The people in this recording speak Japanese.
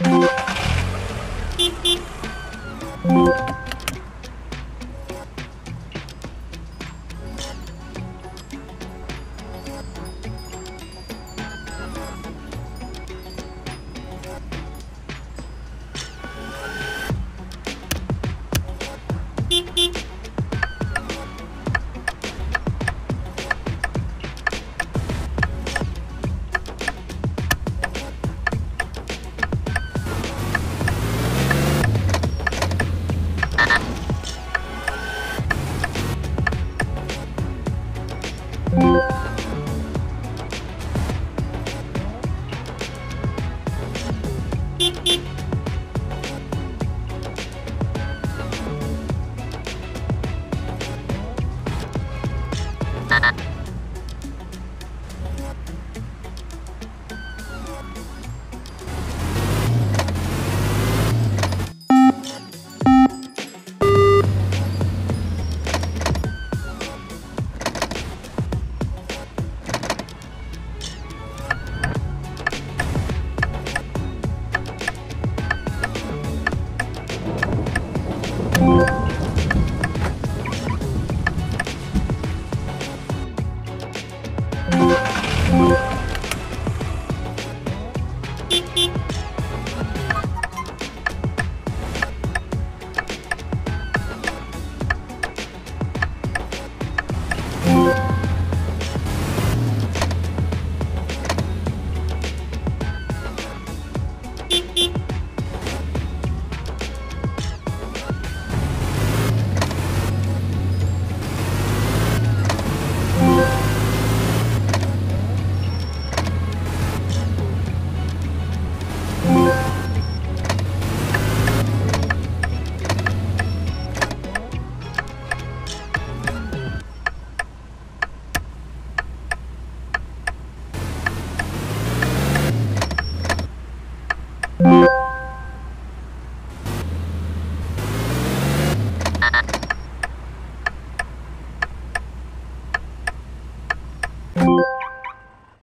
Beep beep.